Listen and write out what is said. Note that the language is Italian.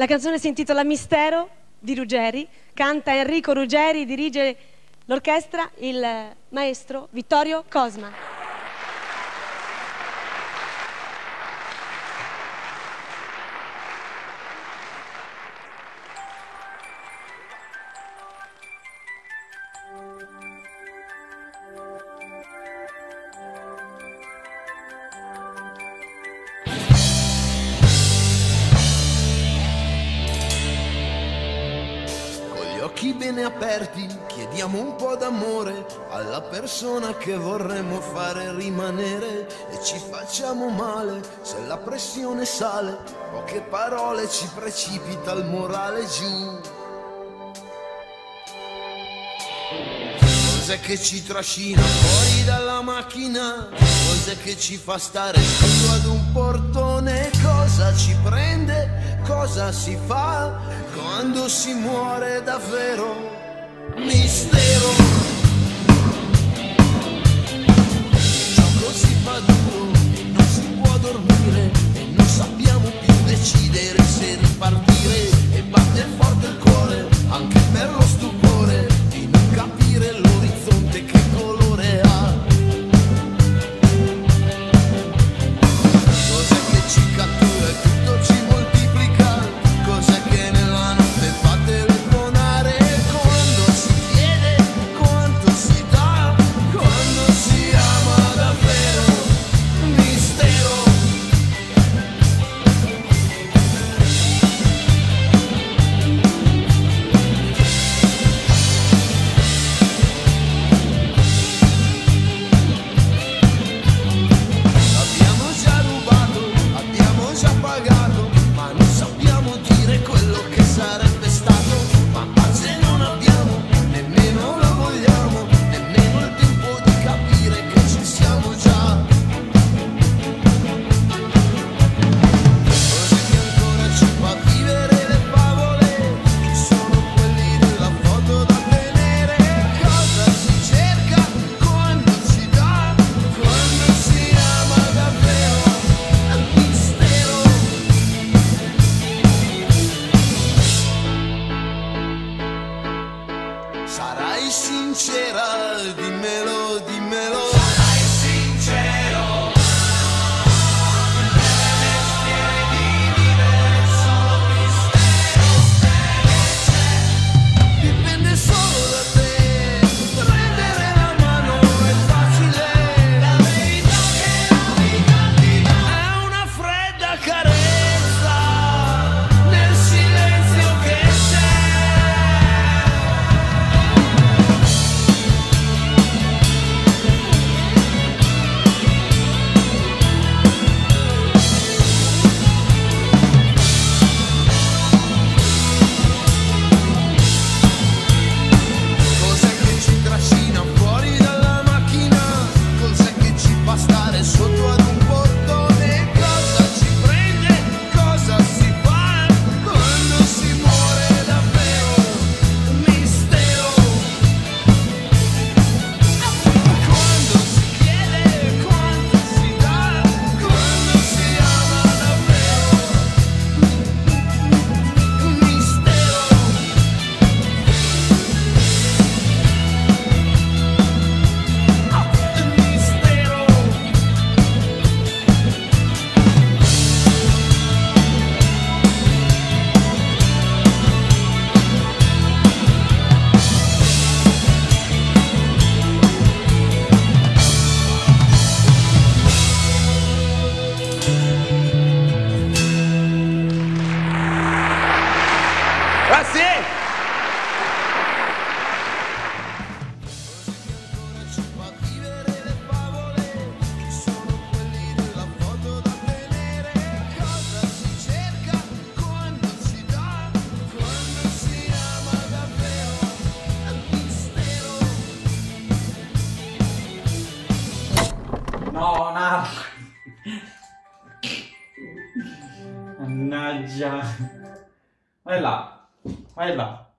La canzone si intitola Mistero di Ruggeri, canta Enrico Ruggeri, dirige l'orchestra il maestro Vittorio Cosma. occhi bene aperti, chiediamo un po' d'amore alla persona che vorremmo fare rimanere e ci facciamo male se la pressione sale, poche parole ci precipita il morale giù. Cos'è che ci trascina fuori dalla macchina? Cos'è che ci fa stare sotto ad un portone? Cosa ci prende? Cosa si fa? quando si muore davvero Sarai sincera, dimmelo, dimmelo. Ah! Mannaggia! Vai là! Vai là!